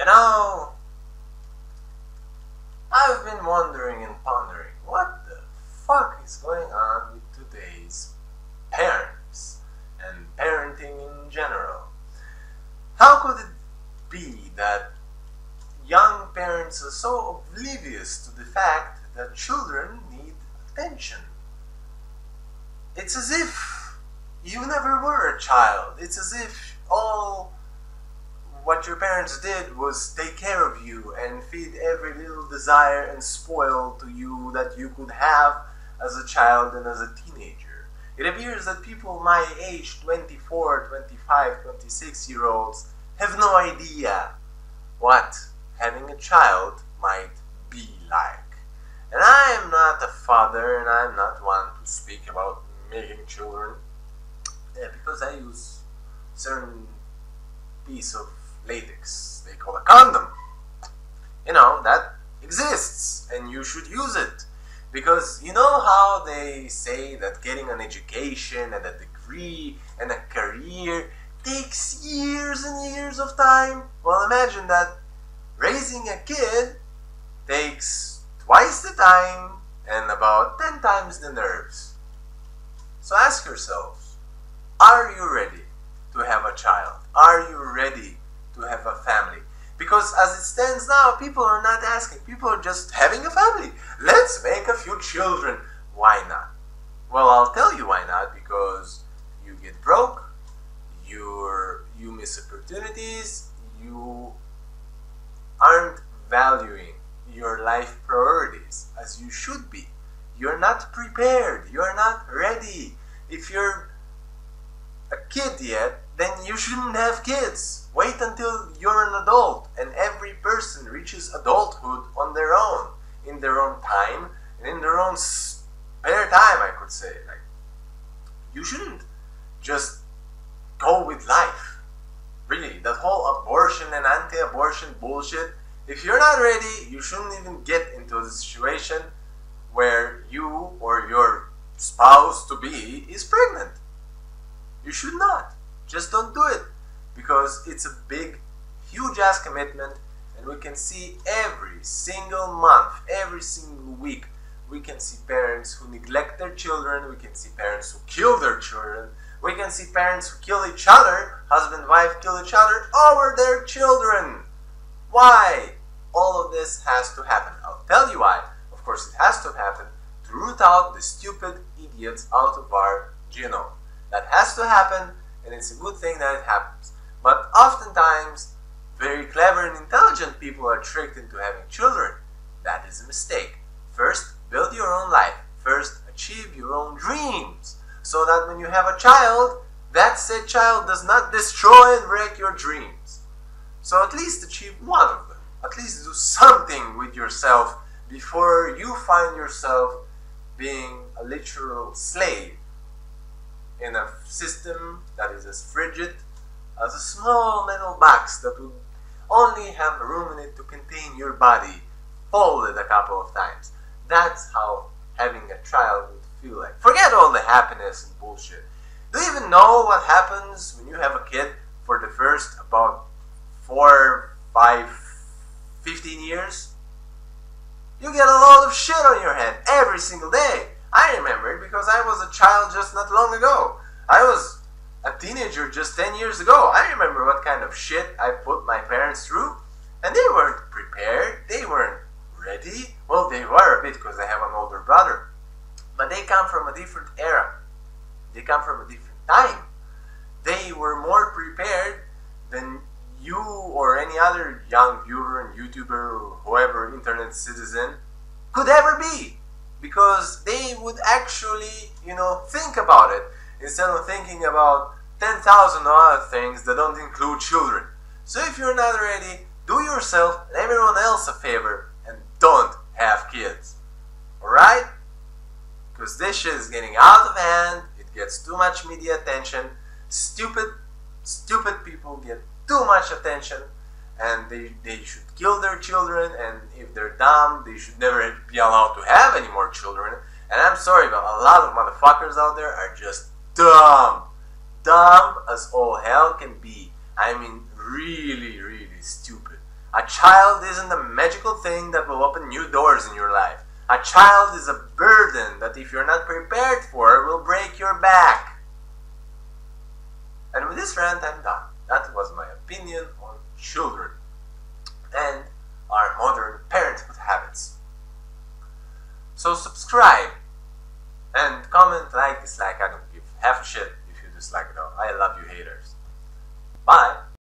You know, I've been wondering and pondering what the fuck is going on with today's parents and parenting in general. How could it be that young parents are so oblivious to the fact that children need attention? It's as if you never were a child. It's as if all what your parents did was take care of you and feed every little desire and spoil to you that you could have as a child and as a teenager. It appears that people my age, 24, 25, 26 year olds, have no idea what having a child might be like. And I am not a father and I'm not one to speak about making children because I use certain piece of latex they call a condom. You know, that exists and you should use it. Because you know how they say that getting an education and a degree and a career takes years and years of time? Well, imagine that raising a kid takes twice the time and about 10 times the nerves. So ask yourself, are you ready to have a child? Are you ready to have a family? Because as it stands now, people are not asking. People are just having a family. Let's make a few children. Why not? Well, I'll tell you why not. Because you get broke, you're, you miss opportunities, you aren't valuing your life priorities as you should be. You're not prepared. You're not ready. If you're a kid yet, then you shouldn't have kids. Wait until you're an adult and every person reaches adulthood on their own, in their own time, and in their own spare time, I could say. Like, you shouldn't just go with life. Really, that whole abortion and anti abortion bullshit, if you're not ready, you shouldn't even get into a situation where you or your spouse to be is pregnant. You should not. Just don't do it because it's a big, huge ass commitment, and we can see every single month, every single week, we can see parents who neglect their children, we can see parents who kill their children, we can see parents who kill each other, husband wife kill each other over their children. Why? All of this has to happen. I'll tell you why. Of course, it has to happen to root out the stupid idiots out of our genome. That has to happen, and it's a good thing that it happens. But oftentimes, very clever and intelligent people are tricked into having children. That is a mistake. First, build your own life. First, achieve your own dreams. So that when you have a child, that said child does not destroy and wreck your dreams. So at least achieve one of them. At least do something with yourself before you find yourself being a literal slave in a system that is as frigid as a small metal box that would only have room in it to contain your body folded a couple of times. That's how having a child would feel like. Forget all the happiness and bullshit. Do you even know what happens when you have a kid for the first about four, five, fifteen years? You get a lot of shit on your head every single day. I remember it because I was a child just not long ago. I was teenager just 10 years ago. I remember what kind of shit I put my parents through, and they weren't prepared, they weren't ready. Well, they were a bit because they have an older brother, but they come from a different era, they come from a different time. They were more prepared than you or any other young viewer and YouTuber or whoever internet citizen could ever be because they would actually, you know, think about it instead of thinking about 10,000 other things that don't include children. So if you're not ready, do yourself and everyone else a favor and don't have kids. Alright? Because this shit is getting out of hand, it gets too much media attention, stupid, stupid people get too much attention, and they, they should kill their children, and if they're dumb, they should never be allowed to have any more children. And I'm sorry, but a lot of motherfuckers out there are just dumb. Dumb as all hell can be. I mean, really, really stupid. A child isn't a magical thing that will open new doors in your life. A child is a burden that, if you're not prepared for, will break your back. And with this rant, I'm done. That was my opinion on children and our modern parenthood habits. So subscribe